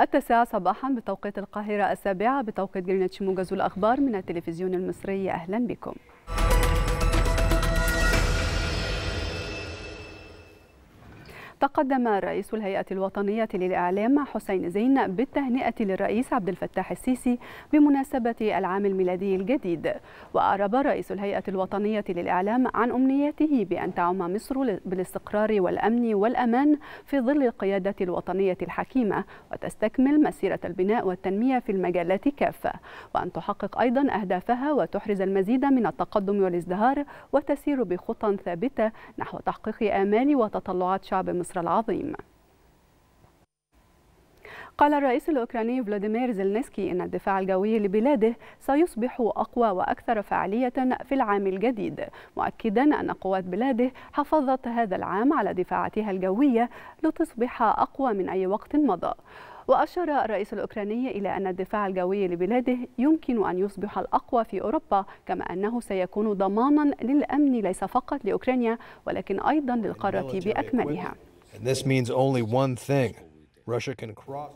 التاسعة صباحا بتوقيت القاهرة السابعة بتوقيت جرينتش موجز الأخبار من التلفزيون المصري أهلا بكم. تقدم رئيس الهيئة الوطنية للإعلام حسين زين بالتهنئة للرئيس عبد الفتاح السيسي بمناسبة العام الميلادي الجديد. وأعرب رئيس الهيئة الوطنية للإعلام عن أمنيته بأن تعم مصر بالاستقرار والأمن والأمان في ظل القيادة الوطنية الحكيمة وتستكمل مسيرة البناء والتنمية في المجالات كافة وأن تحقق أيضا أهدافها وتحرز المزيد من التقدم والازدهار وتسير بخطى ثابتة نحو تحقيق آمال وتطلعات شعب مصر مصر العظيم. قال الرئيس الأوكراني فلاديمير زيلنسكي إن الدفاع الجوي لبلاده سيصبح أقوى وأكثر فعالية في العام الجديد مؤكدا أن قوات بلاده حافظت هذا العام على دفاعاتها الجوية لتصبح أقوى من أي وقت مضى. وأشار الرئيس الأوكراني إلى أن الدفاع الجوي لبلاده يمكن أن يصبح الأقوى في أوروبا كما أنه سيكون ضمانا للأمن ليس فقط لأوكرانيا ولكن أيضا للقارة بأكملها. And this means only one thing. Russia can cross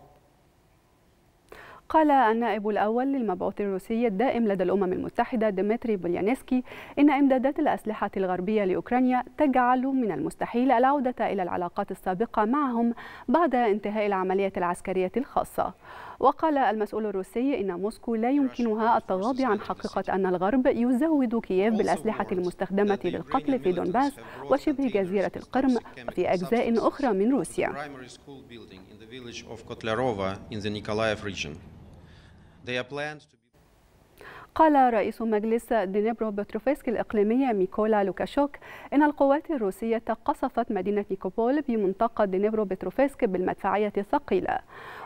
قال النائب الأول للمبعوث الروسي الدائم لدى الأمم المتحدة ديمتري بوليانسكي إن إمدادات الأسلحة الغربية لأوكرانيا تجعل من المستحيل العودة إلى العلاقات السابقة معهم بعد انتهاء العملية العسكرية الخاصة. وقال المسؤول الروسي إن موسكو لا يمكنها التغاضي عن حقيقة أن الغرب يزود كييف بالأسلحة المستخدمة للقتل في دونباس وشبه جزيرة القرم وفي أجزاء أخرى من روسيا. They are planned to قال رئيس مجلس دينيبرو بتروفسك الإقليمية ميكولا لوكاشوك إن القوات الروسية قصفت مدينة نيكوبول بمنطقة دينيبرو بتروفسك بالمدفعية الثقيلة.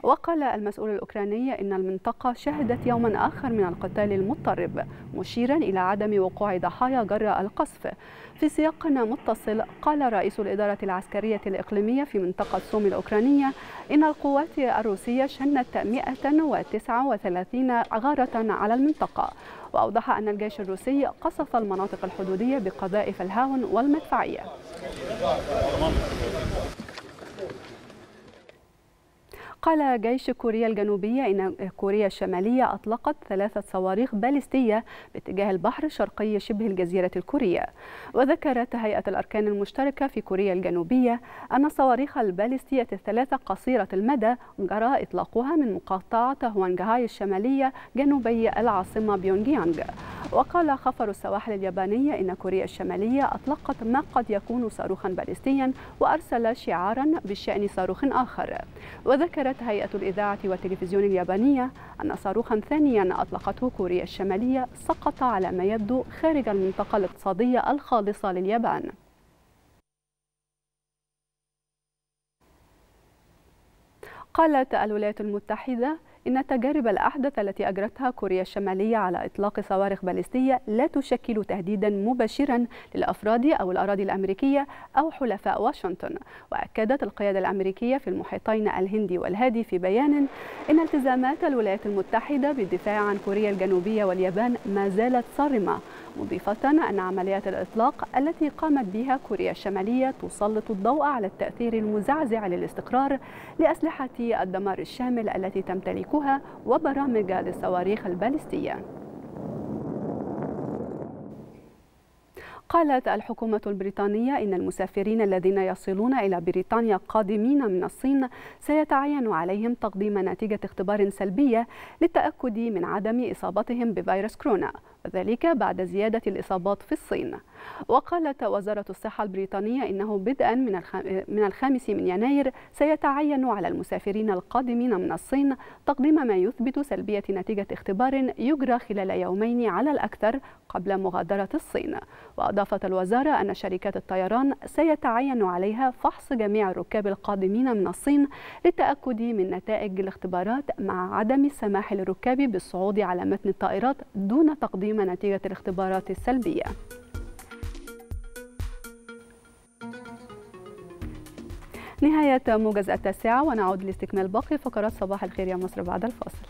وقال المسؤول الأوكراني إن المنطقة شهدت يوما آخر من القتال المضطرب مشيرا إلى عدم وقوع ضحايا جراء القصف. في سياق متصل قال رئيس الإدارة العسكرية الإقليمية في منطقة سومي الأوكرانية إن القوات الروسية شنت 139 غارة على المنطقة. وأوضح أن الجيش الروسي قصف المناطق الحدودية بقذائف الهاون والمدفعية. قال جيش كوريا الجنوبية إن كوريا الشمالية أطلقت ثلاثة صواريخ باليستية باتجاه البحر الشرقي شبه الجزيرة الكورية. وذكرت هيئة الأركان المشتركة في كوريا الجنوبية أن الصواريخ الباليستية الثلاثة قصيرة المدى جرى إطلاقها من مقاطعة هوانجهاي الشمالية جنوبي العاصمة بيونغيانغ. وقال خفر السواحل اليابانية إن كوريا الشمالية أطلقت ما قد يكون صاروخا باليستيا وأرسل شعارا بشأن صاروخ آخر. وذكرت هيئة الإذاعة والتلفزيون اليابانية أن صاروخا ثانيا أطلقته كوريا الشمالية سقط على ما يبدو خارج المنطقة الاقتصادية الخالصة لليابان. قالت الولايات المتحدة إن التجارب الأحدث التي أجرتها كوريا الشمالية على إطلاق صواريخ باليستية لا تشكل تهديدا مباشرا للأفراد أو الأراضي الأمريكية أو حلفاء واشنطن. وأكدت القيادة الأمريكية في المحيطين الهندي والهادي في بيان إن التزامات الولايات المتحدة بالدفاع عن كوريا الجنوبية واليابان ما زالت صارمة. مضيفة أن عمليات الإطلاق التي قامت بها كوريا الشمالية تسلط الضوء على التأثير المزعزع للاستقرار لأسلحة الدمار الشامل التي تمتلكها وبرامج للصواريخ البالستية قالت الحكومة البريطانية إن المسافرين الذين يصلون إلى بريطانيا قادمين من الصين سيتعين عليهم تقديم نتيجة اختبار سلبية للتأكد من عدم إصابتهم بفيروس كورونا. وذلك بعد زيادة الإصابات في الصين. وقالت وزارة الصحة البريطانية إنه بدءا من من الخامس من يناير سيتعين على المسافرين القادمين من الصين تقديم ما يثبت سلبية نتيجة اختبار يجرى خلال يومين على الأكثر قبل مغادرة الصين. وأضافت الوزارة أن شركات الطيران سيتعين عليها فحص جميع الركاب القادمين من الصين للتأكد من نتائج الاختبارات مع عدم السماح للركاب بالصعود على متن الطائرات دون تقديم نتيجة الاختبارات السلبية. نهاية موجز التاسعة ونعود لاستكمال باقي فقرات صباح الخير يا مصر بعد الفاصل.